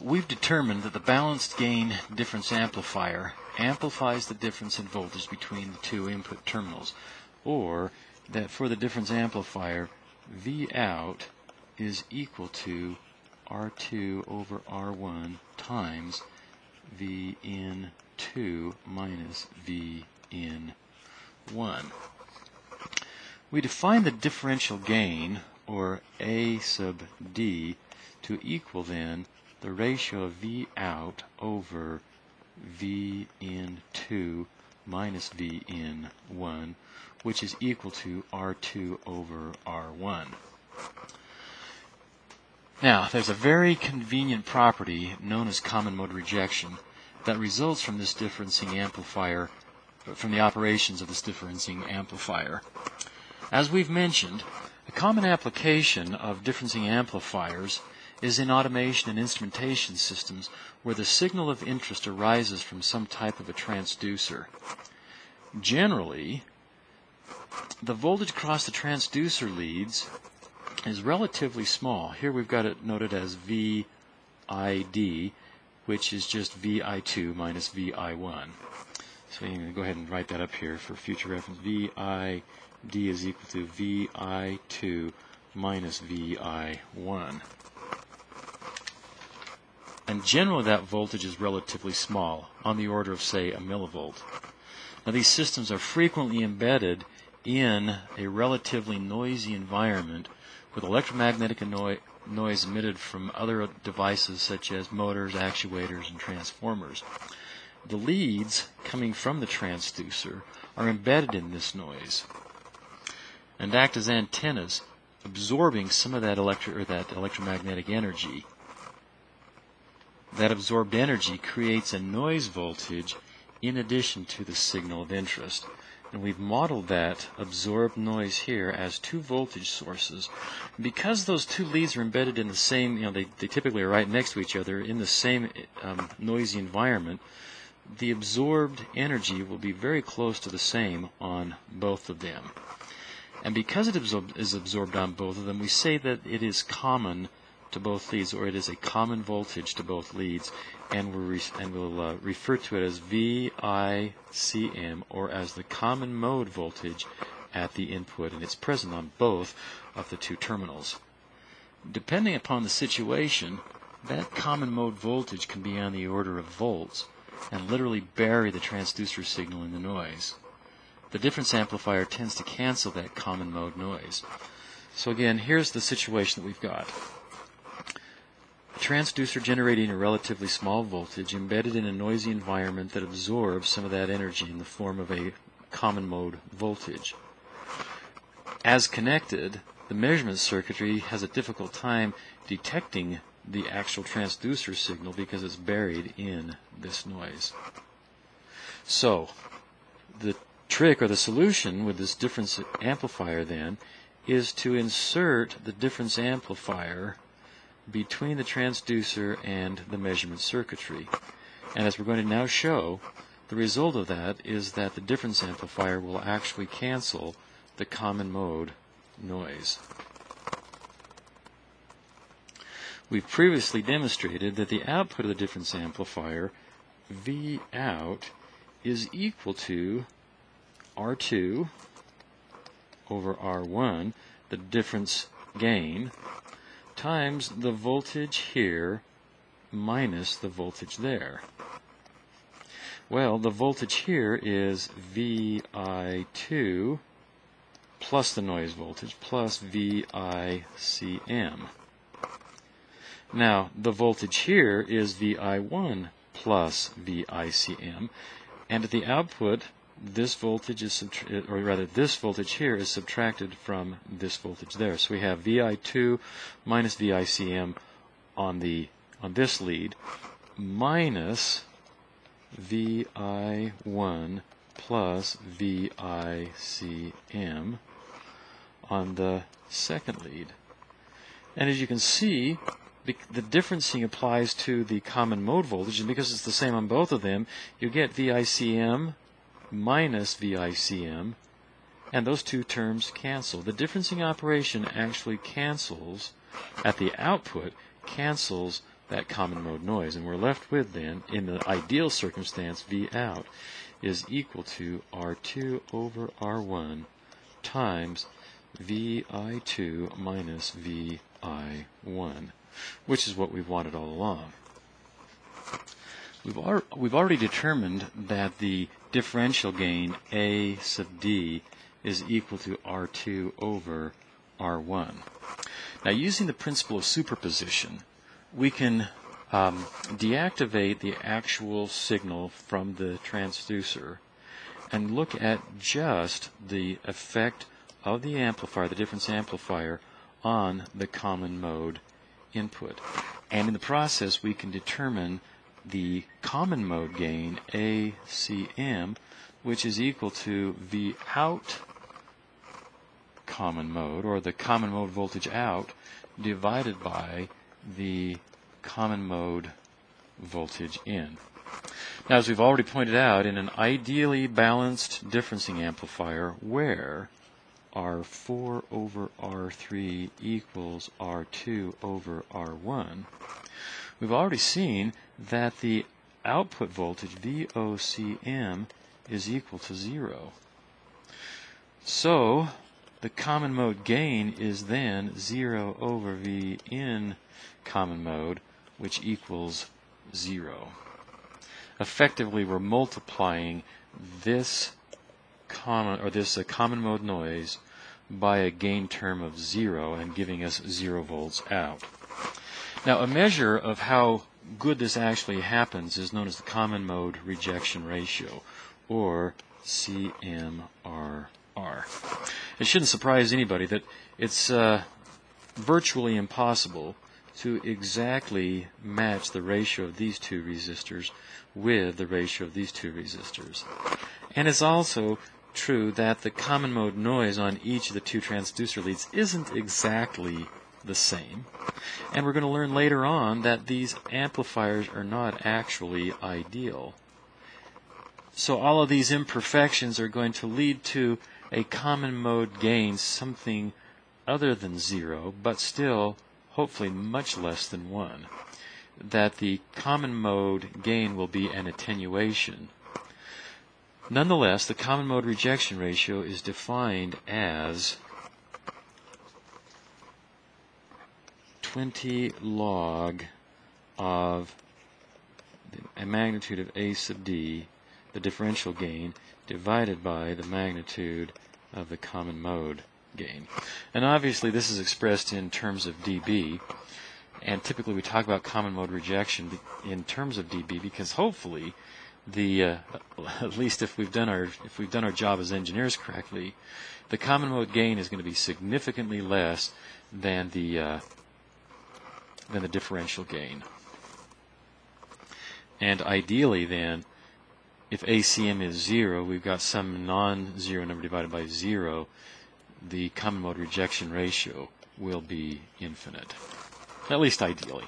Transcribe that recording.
we've determined that the balanced gain difference amplifier amplifies the difference in voltage between the two input terminals, or that for the difference amplifier, V out is equal to R2 over R1 times V in 2 minus V in 1. We define the differential gain, or A sub D, to equal then the ratio of V out over V in 2 minus V in 1, which is equal to R2 over R1. Now, there's a very convenient property known as common mode rejection that results from this differencing amplifier, from the operations of this differencing amplifier. As we've mentioned, a common application of differencing amplifiers is in automation and instrumentation systems where the signal of interest arises from some type of a transducer. Generally, the voltage across the transducer leads is relatively small. Here we've got it noted as VID, which is just VI2 minus VI1. So I'm going to go ahead and write that up here for future reference. VID is equal to VI2 minus VI1. And general that voltage is relatively small, on the order of, say, a millivolt. Now these systems are frequently embedded in a relatively noisy environment with electromagnetic noise emitted from other devices such as motors, actuators, and transformers. The leads coming from the transducer are embedded in this noise and act as antennas, absorbing some of that, that electromagnetic energy. That absorbed energy creates a noise voltage in addition to the signal of interest. And we've modeled that absorbed noise here as two voltage sources. Because those two leads are embedded in the same, you know, they, they typically are right next to each other in the same um, noisy environment, the absorbed energy will be very close to the same on both of them. And because it is absorbed on both of them, we say that it is common to both leads, or it is a common voltage to both leads, and re- and we'll uh, refer to it as VICM, or as the common mode voltage at the input, and it's present on both of the two terminals. Depending upon the situation, that common mode voltage can be on the order of volts and literally bury the transducer signal in the noise. The difference amplifier tends to cancel that common mode noise. So again, here's the situation that we've got. Transducer generating a relatively small voltage embedded in a noisy environment that absorbs some of that energy in the form of a common mode voltage. As connected, the measurement circuitry has a difficult time detecting the actual transducer signal because it's buried in this noise. So, the trick or the solution with this difference amplifier then is to insert the difference amplifier between the transducer and the measurement circuitry. And as we're going to now show, the result of that is that the difference amplifier will actually cancel the common mode noise. We've previously demonstrated that the output of the difference amplifier, V out, is equal to R2 over R1, the difference gain, times the voltage here minus the voltage there. Well, the voltage here is VI2 plus the noise voltage plus VICM. Now, the voltage here is VI1 plus VICM, and at the output, this voltage is, or rather this voltage here is subtracted from this voltage there. So we have VI2 minus VICM on the on this lead minus VI1 plus VICM on the second lead. And as you can see, the differencing applies to the common mode voltage, and because it's the same on both of them, you get VICM minus VICM, and those two terms cancel. The differencing operation actually cancels, at the output, cancels that common mode noise. And we're left with then, in the ideal circumstance, V out is equal to R2 over R1 times VI2 minus VI1, which is what we've wanted all along. We've, ar we've already determined that the differential gain A sub D is equal to R2 over R1. Now using the principle of superposition, we can um, deactivate the actual signal from the transducer and look at just the effect of the amplifier, the difference amplifier, on the common mode input. And in the process, we can determine the common mode gain, ACM, which is equal to V out common mode, or the common mode voltage out, divided by the common mode voltage in. Now, as we've already pointed out, in an ideally balanced differencing amplifier where R4 over R3 equals R2 over R1, we've already seen that the output voltage VOCM is equal to zero. So the common mode gain is then 0 over V in common mode, which equals 0. Effectively, we're multiplying this common or this uh, common mode noise by a gain term of 0 and giving us 0 volts out. Now, a measure of how good this actually happens is known as the common mode rejection ratio, or CMRR. It shouldn't surprise anybody that it's uh, virtually impossible to exactly match the ratio of these two resistors with the ratio of these two resistors. And it's also true that the common mode noise on each of the two transducer leads isn't exactly the same. And we're going to learn later on that these amplifiers are not actually ideal. So all of these imperfections are going to lead to a common mode gain something other than zero, but still hopefully much less than one. That the common mode gain will be an attenuation. Nonetheless, the common mode rejection ratio is defined as 20 log of a magnitude of A sub D, the differential gain, divided by the magnitude of the common mode gain. And obviously this is expressed in terms of dB, and typically we talk about common mode rejection in terms of dB because hopefully the uh, at least if we've done our if we've done our job as engineers correctly, the common mode gain is going to be significantly less than the uh, than the differential gain. And ideally then, if ACM is 0, we've got some non-zero number divided by 0, the common mode rejection ratio will be infinite, at least ideally.